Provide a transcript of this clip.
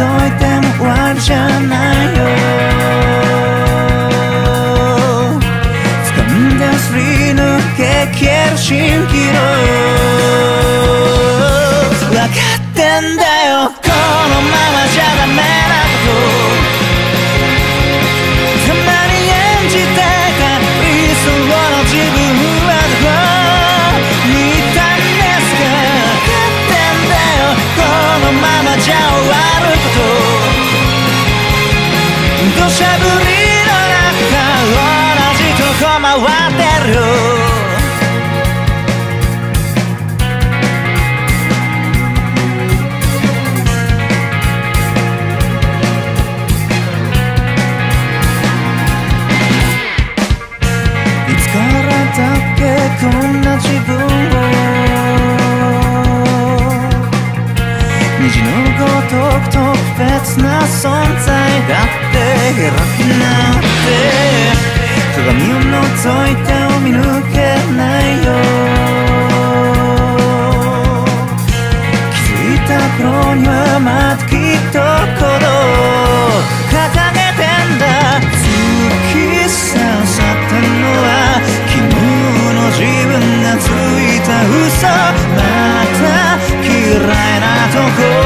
届いても終わりじゃないよ。掴んですり抜け消える蜃気楼。分かってんだよ。土砂降りの中同じとこ回ってる。いつからだっけこんな自分を。虹のごとく特別な存在だって偉くなって鏡を覗いてを見抜けないよ気づいた頃にはまたきっとこの掲げてんだ突き刺さったのは昨日の自分がついた嘘また嫌いなとこ